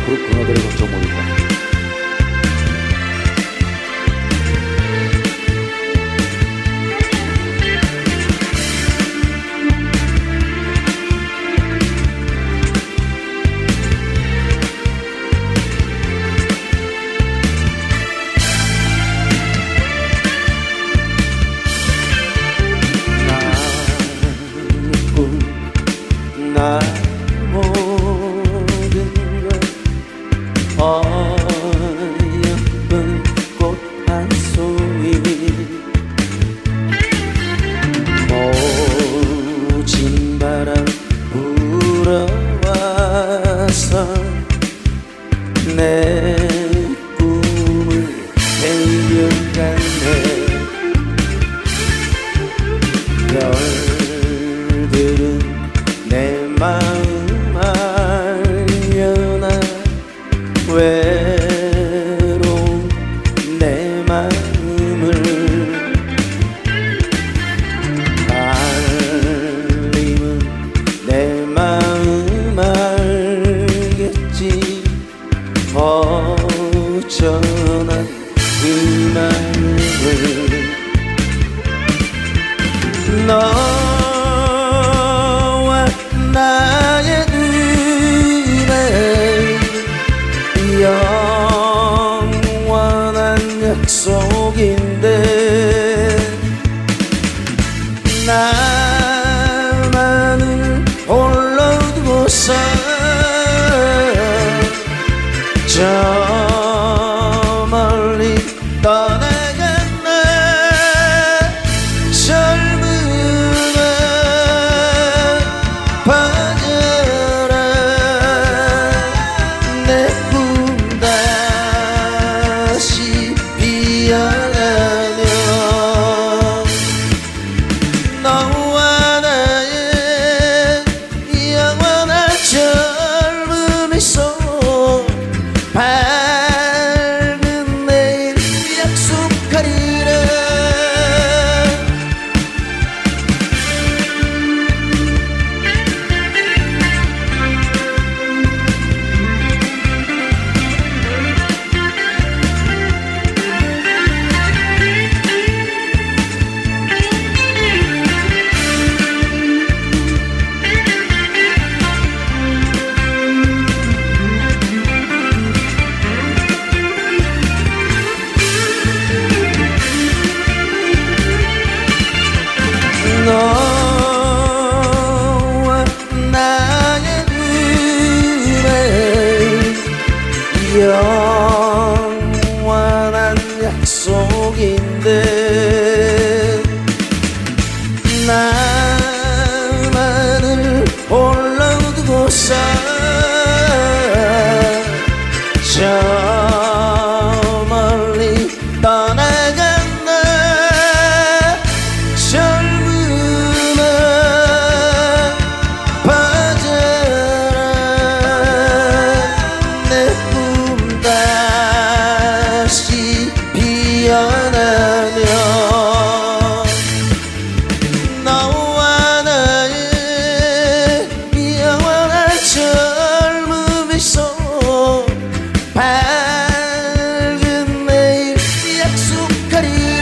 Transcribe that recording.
вокруг надо. 내 꿈을 매일간네 별들은 마음 알려나? 왜? 어전한 이 마음을 너와 나의 눈에 영원한 약속인데 나만을 홀로 두고서 영원한 약속인데 Daddy